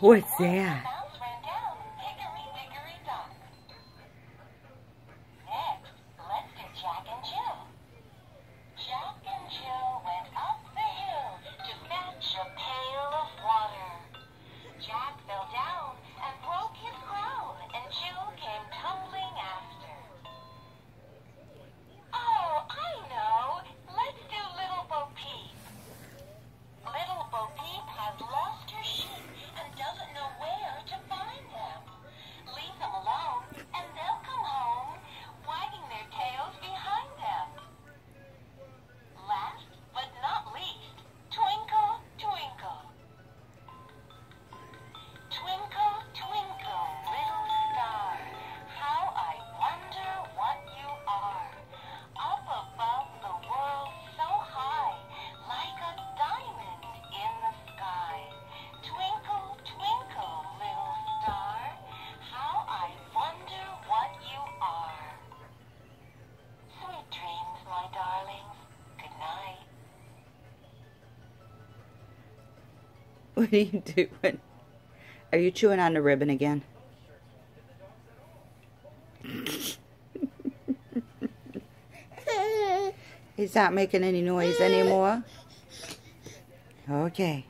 我知啊。What are you doing? Are you chewing on the ribbon again? He's not making any noise anymore. Okay.